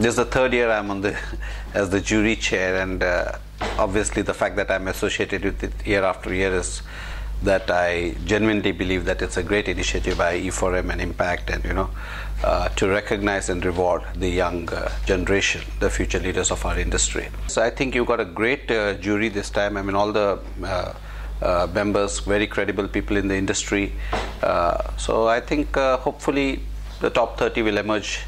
This is the third year I'm on the as the jury chair, and uh, obviously the fact that I'm associated with it year after year is that I genuinely believe that it's a great initiative by E4M and Impact, and you know, uh, to recognize and reward the young uh, generation, the future leaders of our industry. So I think you've got a great uh, jury this time. I mean, all the uh, uh, members, very credible people in the industry. Uh, so I think hopefully the top 30 will emerge